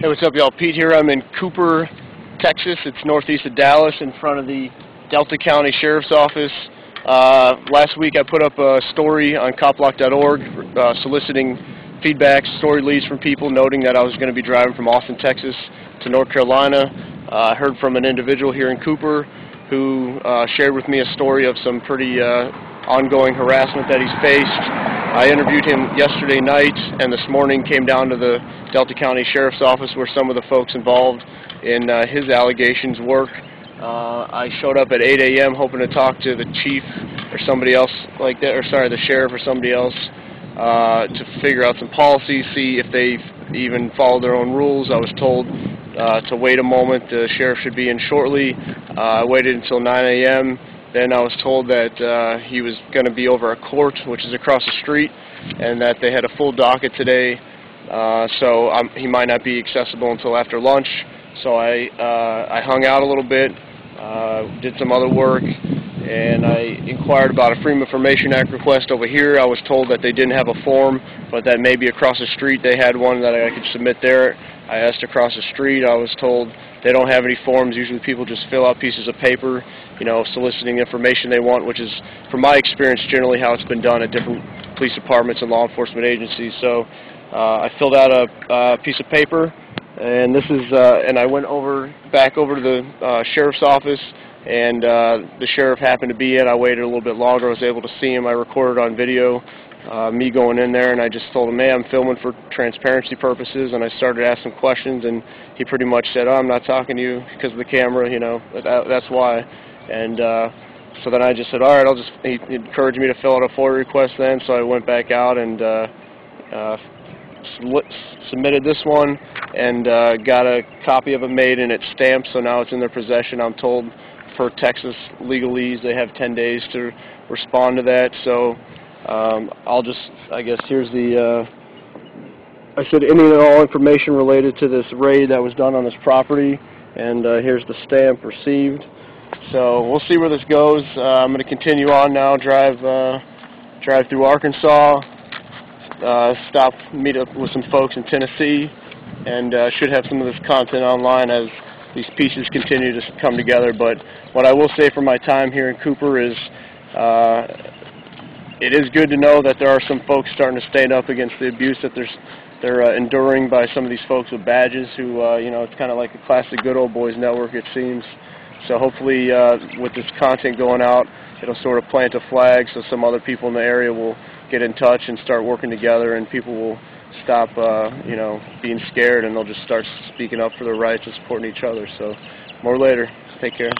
Hey, what's up, y'all? Pete here. I'm in Cooper, Texas. It's northeast of Dallas, in front of the Delta County Sheriff's Office. Uh, last week, I put up a story on copblock.org uh, soliciting feedback, story leads from people, noting that I was going to be driving from Austin, Texas, to North Carolina. Uh, I heard from an individual here in Cooper who uh, shared with me a story of some pretty uh, ongoing harassment that he's faced. I interviewed him yesterday night and this morning came down to the Delta County Sheriff's Office where some of the folks involved in uh, his allegations work. Uh, I showed up at 8 a.m. hoping to talk to the chief or somebody else like that, or sorry, the sheriff or somebody else uh, to figure out some policies, see if they even follow their own rules. I was told uh, to wait a moment. The sheriff should be in shortly. Uh, I waited until 9 a.m. Then I was told that uh, he was going to be over a court, which is across the street, and that they had a full docket today, uh, so um, he might not be accessible until after lunch. So I, uh, I hung out a little bit, uh, did some other work, and I inquired about a Freedom Information Act request over here. I was told that they didn't have a form, but that maybe across the street they had one that I could submit there. I asked across the street. I was told they don't have any forms. Usually people just fill out pieces of paper, you know, soliciting information they want, which is, from my experience, generally how it's been done at different police departments and law enforcement agencies. So uh, I filled out a uh, piece of paper, and this is, uh, and I went over back over to the uh, sheriff's office, and uh, the sheriff happened to be in. I waited a little bit longer. I was able to see him. I recorded on video uh, me going in there, and I just told him, hey, I'm filming for transparency purposes, and I started asking questions, and he pretty much said, oh, I'm not talking to you because of the camera, you know, that, that's why. And uh, so then I just said, all right, I'll just, he encouraged me to fill out a FOIA request then, so I went back out and uh, uh, submitted this one and uh, got a copy of it made, and it's stamped, so now it's in their possession. I'm told for Texas legalese they have 10 days to respond to that, so um, I'll just, I guess, here's the, uh, I said any and all information related to this raid that was done on this property, and uh, here's the stamp received. So we'll see where this goes. Uh, I'm going to continue on now, drive, uh, drive through Arkansas, uh, stop, meet up with some folks in Tennessee, and uh, should have some of this content online as these pieces continue to come together. But what I will say for my time here in Cooper is it is good to know that there are some folks starting to stand up against the abuse that there's, they're uh, enduring by some of these folks with badges who, uh, you know, it's kind of like a classic good old boys network, it seems. So hopefully uh, with this content going out, it'll sort of plant a flag so some other people in the area will get in touch and start working together and people will stop, uh, you know, being scared and they'll just start speaking up for their rights and supporting each other. So more later. Take care.